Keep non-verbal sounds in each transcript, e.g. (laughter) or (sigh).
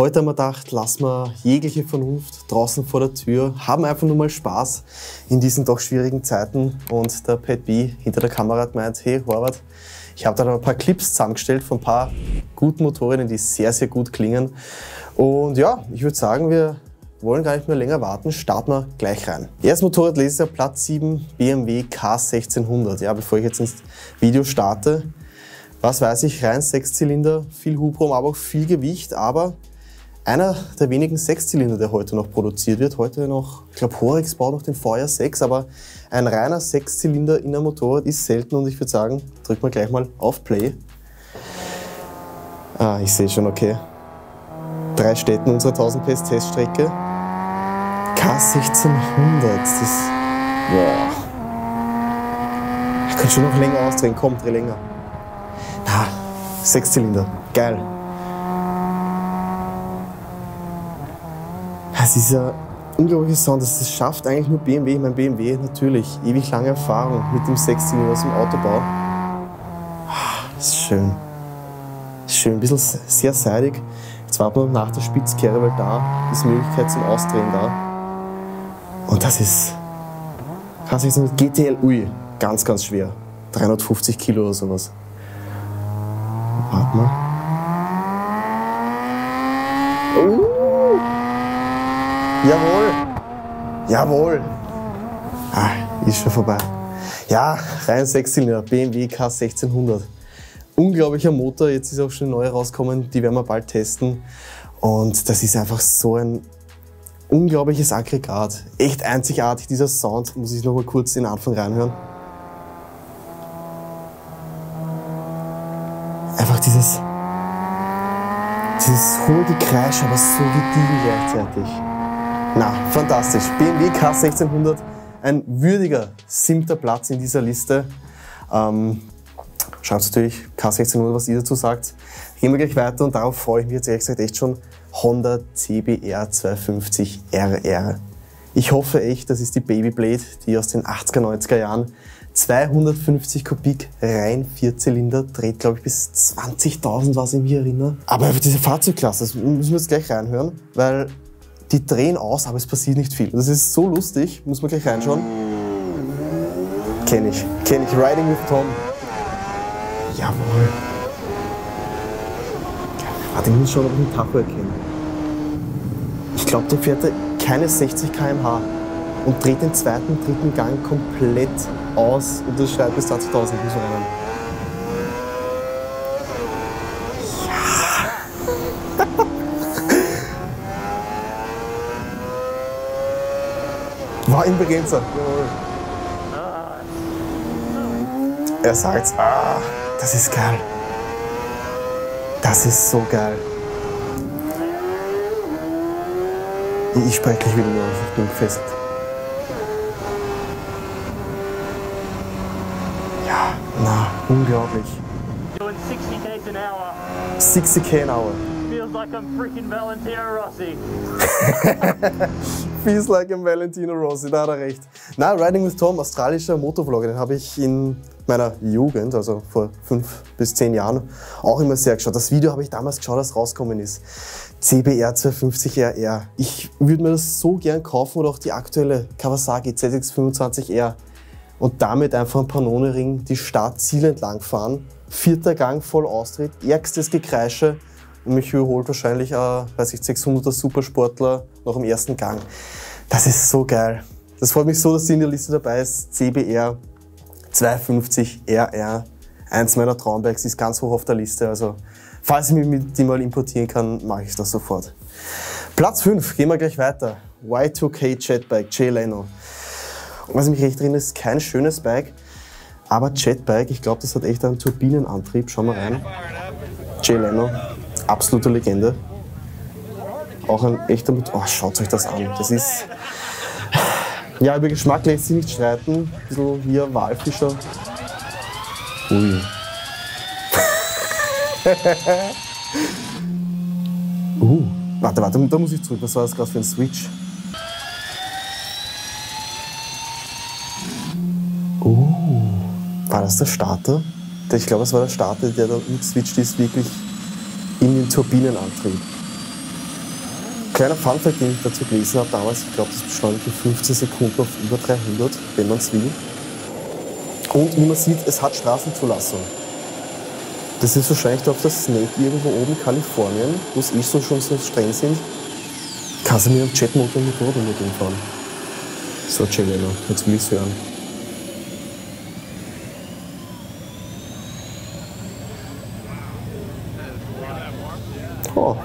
Heute haben wir gedacht, lassen wir jegliche Vernunft draußen vor der Tür, haben einfach nur mal Spaß in diesen doch schwierigen Zeiten. Und der Pat B hinter der Kamera hat gemeint, hey Horvath, ich habe da ein paar Clips zusammengestellt von ein paar guten Motorrädern, die sehr, sehr gut klingen. Und ja, ich würde sagen, wir wollen gar nicht mehr länger warten, starten wir gleich rein. Erstes Motorrad lese Platz 7 BMW K1600. Ja, bevor ich jetzt ins Video starte, was weiß ich, rein Sechszylinder, viel Hubraum, aber auch viel Gewicht, aber einer der wenigen Sechszylinder, der heute noch produziert wird. Heute noch, ich glaube, Horix baut noch den VR 6, aber ein reiner Sechszylinder in einem Motorrad ist selten und ich würde sagen, drücken wir gleich mal auf Play. Ah, ich sehe schon, okay. Drei Städten unserer 1000 PS Teststrecke. K1600, das ist, boah. Ich könnte schon noch länger ausdrehen, komm, dreh länger. Ah, Sechszylinder, geil. Es ist ja unglaubliches Sound, dass es schafft eigentlich nur BMW. Mein BMW natürlich ewig lange Erfahrung mit dem Sechszylinder aus dem Autobau. Das ist schön. Das ist schön, ein bisschen sehr seidig. Jetzt warten wir nach der Spitzkehre, weil da ist Möglichkeit zum Ausdrehen da. Und das ist, kannst du mit GTL, ui, ganz, ganz schwer. 350 Kilo oder sowas. Mal. Uh. Jawohl. Jawohl. Ah, ist schon vorbei. Ja, rein Sechszylinder, BMW K1600. Unglaublicher Motor, jetzt ist auch schon neue rausgekommen, die werden wir bald testen. Und das ist einfach so ein unglaubliches Aggregat. Echt einzigartig, dieser Sound. Muss ich noch mal kurz den Anfang reinhören. Einfach dieses, dieses hohe Gekreisch, aber so gediegen gleichzeitig. Na, fantastisch. BMW K1600, ein würdiger siebter Platz in dieser Liste. Ähm, schaut natürlich K1600, was ihr dazu sagt. Gehen wir gleich weiter und darauf freue ich mich jetzt ehrlich gesagt echt schon. Honda CBR 250 RR. Ich hoffe echt, das ist die Babyblade, die aus den 80er, 90er Jahren 250 Kubik, rein Vierzylinder, dreht glaube ich bis 20.000, was ich mich erinnere. Aber diese Fahrzeugklasse, das müssen wir jetzt gleich reinhören, weil die drehen aus, aber es passiert nicht viel. Das ist so lustig, muss man gleich reinschauen. Kenn ich, kenn ich. Riding with Tom. Jawohl. Warte, ich muss ob ich den Tacho erkenne. Ich glaube, der fährt keine 60 km/h und dreht den zweiten, dritten Gang komplett aus und das schreit bis 20.000 muss man rein. War in Bregenzer. Er sagt, ah, das ist geil. Das ist so geil. Ich spreche gleich wieder nur, ich bin fest. Ja, na, unglaublich. 60 k an hour. Feels like I'm freaking Valentino Rossi. (laughs) Feels like I'm Valentino Rossi, da hat er recht. Na, Riding with Tom, australischer Motovlogger, den habe ich in meiner Jugend, also vor fünf bis zehn Jahren, auch immer sehr geschaut. Das Video habe ich damals geschaut, als rausgekommen ist. CBR 250 RR. Ich würde mir das so gern kaufen oder auch die aktuelle Kawasaki ZX25R und damit einfach ein Pannone-Ring die Stadt Ziel entlang fahren. Vierter Gang voll austritt, ärgstes Gekreische und mich überholt wahrscheinlich ein, weiß ich, 600er Supersportler noch im ersten Gang. Das ist so geil. Das freut mich so, dass sie in der Liste dabei ist. CBR 250 RR. Eins meiner Traumbikes ist ganz hoch auf der Liste. Also, falls ich mich mit die mal importieren kann, mache ich das sofort. Platz 5, gehen wir gleich weiter. Y2K Jetbike, Jay Leno. Was mich recht drin ist, kein schönes Bike, aber Jetbike, ich glaube, das hat echt einen Turbinenantrieb. Schauen wir rein. Jay Leno, absolute Legende. Auch ein echter Motor. Oh, schaut euch das an. Das ist. Ja, über Geschmack lässt sich nicht streiten. Ein bisschen ein Walfischer. Ui. (laughs) uh, warte, warte, da muss ich zurück. Was war das gerade für ein Switch? War das der Starter? ich glaube, es war der Starter, der dann umgeswitcht ist, wirklich in den Turbinenantrieb. Kleiner Funfact, den ich dazu gelesen habe damals, ich glaube, das beschleunigt in 15 Sekunden auf über 300, wenn man es will. Und wie man sieht, es hat Straßenzulassung. Das ist wahrscheinlich auf der Snake irgendwo oben in Kalifornien, wo es eh so schon so streng sind. Kannst du mit einem Jetmotor mit Motorrad fahren. So, Celeno, jetzt will ich es hören. Oh.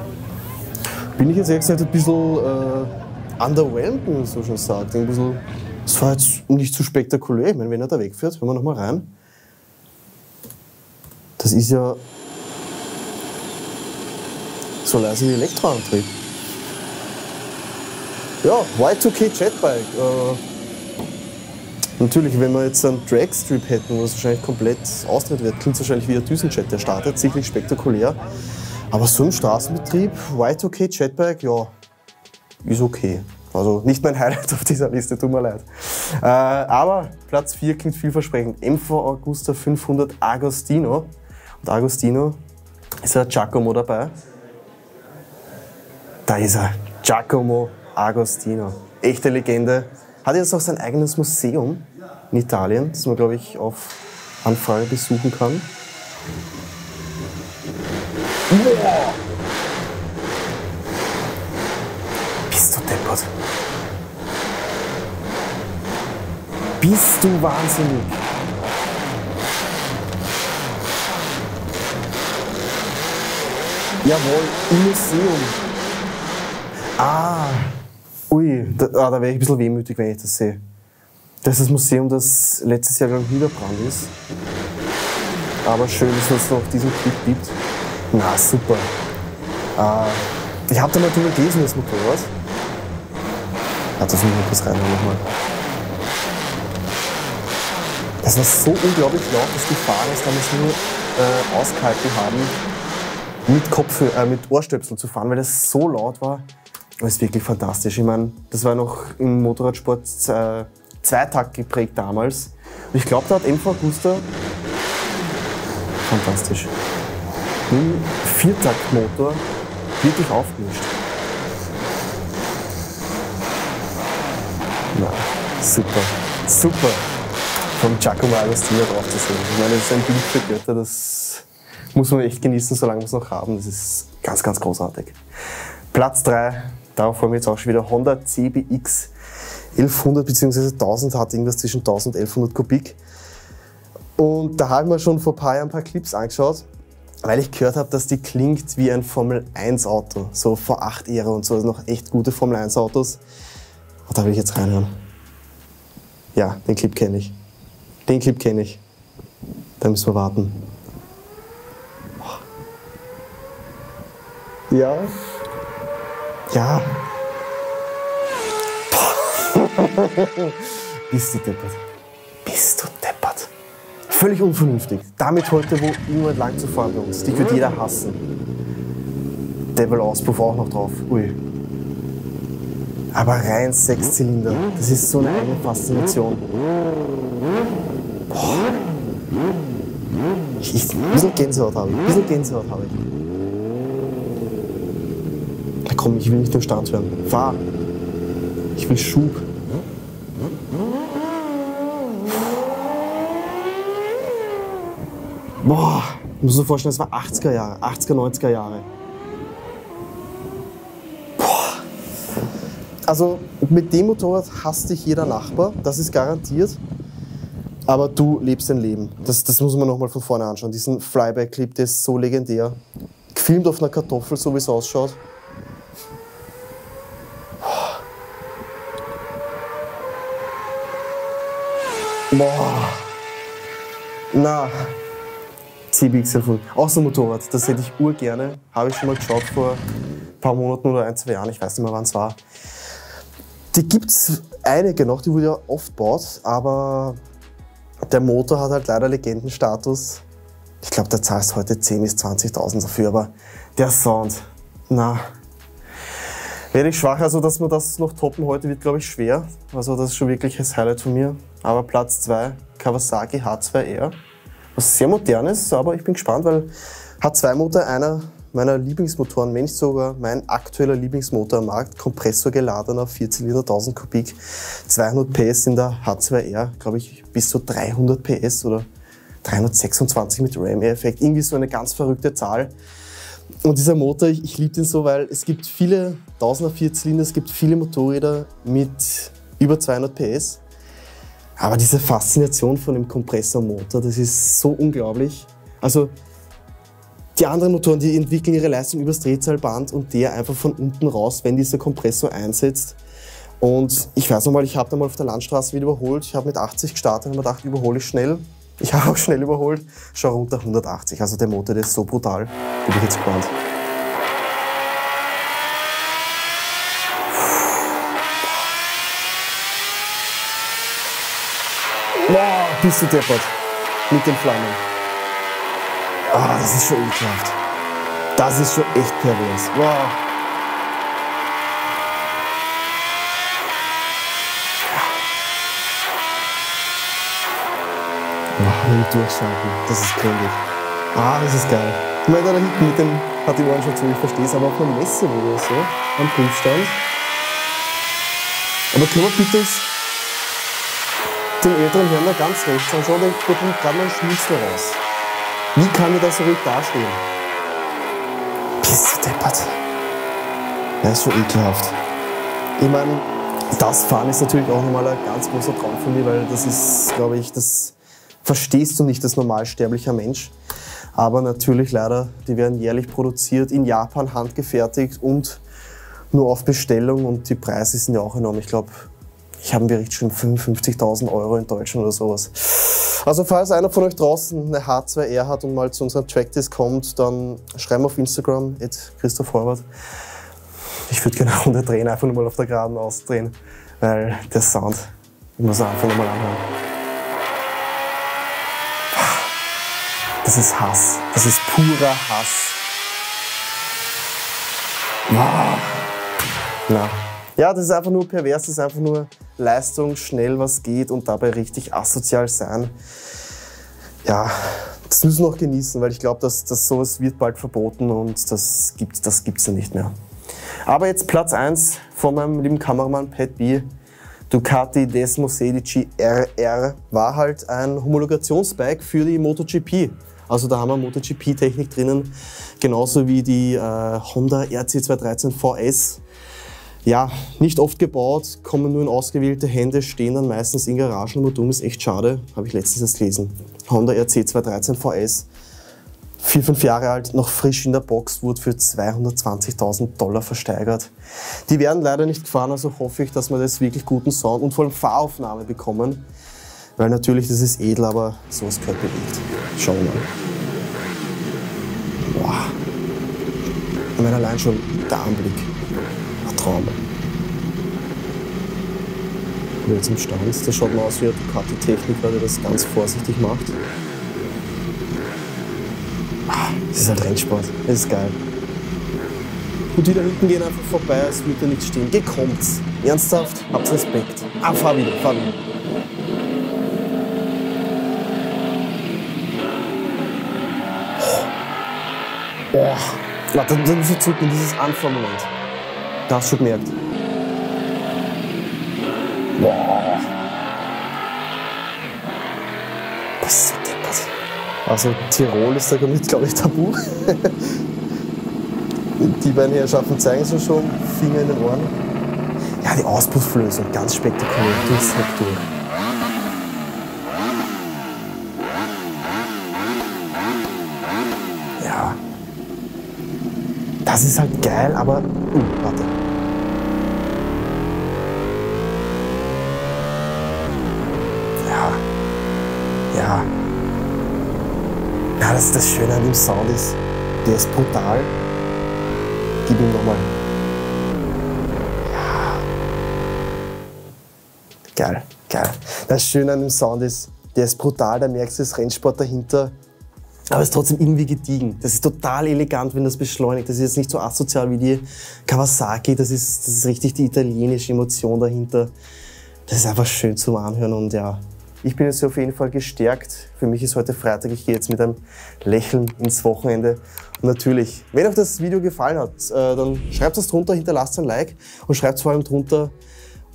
Bin ich jetzt ehrlich gesagt ein bisschen äh, underwhelmed, wenn man so schon sagt. Ein bisschen, es war jetzt nicht zu so spektakulär. Ich meine, wenn er da wegfährt, hören wir nochmal rein. Das ist ja so leise wie Elektroantrieb. Ja, Y2K Jetbike. Äh, natürlich, wenn wir jetzt einen Dragstrip hätten, was wahrscheinlich komplett austritt wird, klingt es wahrscheinlich wie ein Düsenjet, der startet, sicherlich spektakulär. Aber so im Straßenbetrieb, Y2K Jetbike, ja, ist okay. Also nicht mein (laughs) Highlight auf dieser Liste, tut mir leid. Äh, aber Platz 4 klingt vielversprechend. MV Augusta 500 Agostino. Und Agostino ist ja Giacomo dabei. Da ist er, Giacomo Agostino. Echte Legende. Hat jetzt auch sein eigenes Museum in Italien, das man, glaube ich, auf Anfrage besuchen kann. Boah. Bist du deppert? Bist du wahnsinnig? Jawohl, im Museum. Ah, ui, da, ah, da wäre ich ein bisschen wehmütig, wenn ich das sehe. Das ist das Museum, das letztes Jahr, glaube ich, niederbrannt ist. Aber schön, dass es noch diesen Clip gibt. Na, super. Äh, ich habe da mal drüber gelesen, das Motorrad. Ja, das ich kurz reinhauen nochmal. Das war so unglaublich laut, dass die Fahrer es damals nur äh, ausgehalten haben, mit, Kopf, äh, mit Ohrstöpseln zu fahren, weil das so laut war. Das ist wirklich fantastisch. Ich meine, das war noch im Motorradsport äh, Zweitakt geprägt damals. Und ich glaube, da hat MV Augusta fantastisch. Einem Viertaktmotor wirklich aufgemischt. Na, super, super. Vom Giacomo Agostino drauf zu sehen. Ich meine, das ist ein Bild für Götter, das muss man echt genießen, solange wir es noch haben. Das ist ganz, ganz großartig. Platz 3, darauf freuen wir jetzt auch schon wieder Honda CBX 1100 bzw. 1000 hat irgendwas zwischen 1000 und 1100 Kubik. Und da habe ich mir schon vor ein paar Jahren ein paar Clips angeschaut, weil ich gehört habe, dass die klingt wie ein Formel 1 Auto, so vor 8 Ära und so, also noch echt gute Formel 1 Autos. Und da will ich jetzt reinhören. Ja, den Clip kenne ich. Den Clip kenne ich. Da müssen wir warten. Ja. Ja. (laughs) Bist du deppert? Bist du deppert? Völlig unvernünftig. Damit heute wo irgendwo lang zu fahren bei uns. Dich wird jeder hassen. Devil Auspuff auch noch drauf. Ui. Aber rein sechs Zylinder. Das ist so eine eigene Faszination. Boah. Ich, ein bisschen Gänsehaut habe ich. Ein bisschen Gänsehaut habe ich. Na komm, ich will nicht den Stand hören. Fahr. Ich will Schub. Boah, muss mir vorstellen, das war 80er Jahre, 80er, 90er Jahre. Boah. Also mit dem Motorrad hasst dich jeder Nachbar, das ist garantiert. Aber du lebst dein Leben. Das, das muss man nochmal von vorne anschauen. Diesen Flyback-Clip, der ist so legendär. Gefilmt auf einer Kartoffel, so wie es ausschaut. Boah. Na, CBX erfunden. Außer Motorrad, das hätte ich urgerne. Habe ich schon mal geschaut vor ein paar Monaten oder ein, zwei Jahren, ich weiß nicht mehr wann es war. Die gibt es einige noch, die wurde ja oft gebaut, aber der Motor hat halt leider Legendenstatus. Ich glaube, da zahlst heute 10.000 bis 20.000 dafür, aber der Sound, na, werde ich schwach. Also, dass wir das noch toppen heute wird, glaube ich, schwer. Also, das ist schon wirklich das Highlight von mir. Aber Platz 2, Kawasaki H2R. Was sehr modernes, aber ich bin gespannt, weil hat zwei Motor, einer meiner Lieblingsmotoren, wenn nicht sogar mein aktueller Lieblingsmotor am Markt, kompressorgeladener, 4 Zylinder, 1000 Kubik, 200 PS in der H2R, glaube ich, bis zu 300 PS oder 326 mit RAM-Effekt, irgendwie so eine ganz verrückte Zahl. Und dieser Motor, ich, ich liebe den so, weil es gibt viele 1000er Vierzylinder, es gibt viele Motorräder mit über 200 PS. Aber diese Faszination von dem Kompressormotor, das ist so unglaublich. Also die anderen Motoren, die entwickeln ihre Leistung übers Drehzahlband und der einfach von unten raus, wenn dieser Kompressor einsetzt. Und ich weiß noch mal, ich habe da mal auf der Landstraße wieder überholt. Ich habe mit 80 gestartet und mir gedacht, überhole ich schnell. Ich habe auch schnell überholt. Schau runter 180. Also der Motor, der ist so brutal. Bin ich jetzt gespannt. Boah, bist du deppert. Mit den Flammen. Ah, das ist schon ekelhaft. Das ist schon echt pervers. Wow. Wow, durchschalten. Das ist gründig. Ah, das ist geil. Ich meine, da hinten mit dem hat die Ohren schon zu, ich verstehe es, aber auf einer Messe oder so, am Prüfstand. Aber können wir bitte den älteren Herrn da ganz rechts anschauen, der kommt gerade mal ein Schmunzel raus. Wie kann ich da so ruhig dastehen? Bist du deppert? Ja, ist schon ekelhaft. Ich meine, das Fahren ist natürlich auch nochmal ein ganz großer Traum von mir, weil das ist, glaube ich, das verstehst du nicht als normalsterblicher Mensch. Aber natürlich leider, die werden jährlich produziert, in Japan handgefertigt und nur auf Bestellung und die Preise sind ja auch enorm. Ich glaube, ich habe einen Bericht schon 55.000 Euro in Deutschland oder sowas. Also falls einer von euch draußen eine H2R hat und mal zu unserer Tracktest kommt, dann schreiben auf Instagram, Christoph Horvath. Ich würde gerne Runde drehen, einfach nur mal auf der Geraden ausdrehen, weil der Sound, ich muss einfach nur mal anhören. Das ist Hass. Das ist purer Hass. Wow. Na. Ja, das ist einfach nur pervers, das ist einfach nur Leistung, schnell was geht und dabei richtig asozial sein. Ja, das müssen wir noch genießen, weil ich glaube, dass, dass sowas wird bald verboten und das gibt das gibt's ja nicht mehr. Aber jetzt Platz 1 von meinem lieben Kameramann Pat B. Ducati Desmo 16 RR war halt ein Homologationsbike für die MotoGP. Also da haben wir MotoGP-Technik drinnen, genauso wie die äh, Honda RC213 VS ja, nicht oft gebaut, kommen nur in ausgewählte Hände, stehen dann meistens in Garagen. Modum ist echt schade, habe ich letztens erst gelesen. Honda RC213 VS, vier, fünf Jahre alt, noch frisch in der Box, wurde für 220.000 Dollar versteigert. Die werden leider nicht gefahren, also hoffe ich, dass wir das wirklich guten Sound und vor allem Fahraufnahme bekommen. Weil natürlich, das ist edel, aber sowas gehört bewegt. Schauen wir mal. Boah. Ich meine, allein schon der Anblick. Traum. Und jetzt im Stand, da schaut man aus wie ein Ducati-Techniker, der das ganz vorsichtig macht. Das ist halt Rennsport, das ist geil. Und die da hinten gehen einfach vorbei, als würde da nichts stehen. Geh, kommt's. Ernsthaft, habt Respekt. Ah, fahr wieder, fahr wieder. Boah. Warte, dann in dieses Anfahrmoment. Da hast du schon gemerkt. Boah. Was ist so deppert. Also Tirol ist da nicht, glaube ich, tabu. (laughs) die beiden Herrschaften zeigen es schon, Finger in den Ohren. Ja, die Auspufflösung, ganz spektakulär, durchs Heck durch. Ja. Das ist halt geil, aber. Uh, warte. Das, das Schöne an dem Sound ist, der ist brutal. Gib ihm nochmal. Ja. Geil, geil. Das Schöne an dem Sound ist, der ist brutal, da merkst du das Rennsport dahinter. Aber es ist trotzdem irgendwie gediegen. Das ist total elegant, wenn das beschleunigt. Das ist jetzt nicht so asozial wie die Kawasaki. Das ist, das ist richtig die italienische Emotion dahinter. Das ist einfach schön zum Anhören und ja, Ich bin jetzt auf jeden Fall gestärkt. Für mich ist heute Freitag. Ich gehe jetzt mit einem Lächeln ins Wochenende. Und natürlich, wenn euch das Video gefallen hat, äh, dann schreibt es drunter, hinterlasst ein Like und schreibt vor allem drunter,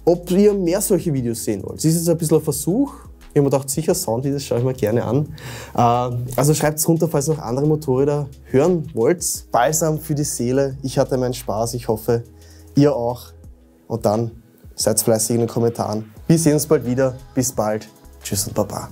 ob ihr mehr solche Videos sehen wollt. Das ist jetzt ein bisschen ein Versuch. Ich habe mir gedacht, sicher Soundvideos schaue ich mir gerne an. Äh, also schreibt es runter, falls ihr noch andere Motorräder hören wollt. Balsam für die Seele. Ich hatte meinen Spaß. Ich hoffe, ihr auch. Und dann seid fleißig in den Kommentaren. Wir sehen uns bald wieder. Bis bald. 就是爸爸